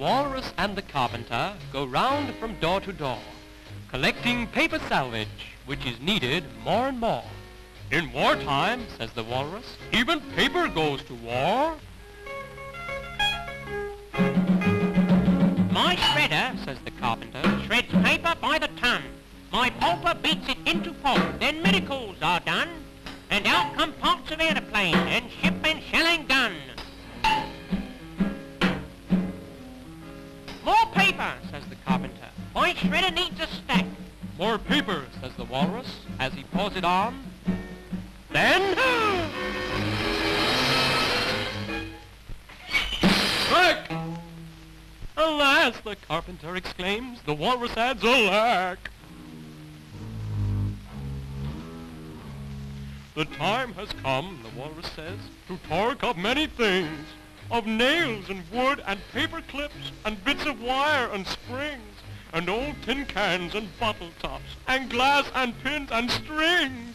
walrus and the carpenter go round from door to door, collecting paper salvage, which is needed more and more. In wartime, says the walrus, even paper goes to war. My shredder, says the carpenter, shreds paper by the ton. My pulper beats it into pulp, then miracles are done, and out come parts of aeroplane and ship and shelling gun. Shredder needs a stack. More paper, says the walrus, as he pours it on. Then... Crack! Alas, the carpenter exclaims, the walrus adds, alack! The time has come, the walrus says, to talk up many things, of nails and wood and paper clips and bits of wire and springs and old tin cans and bottle tops and glass and pins and strings.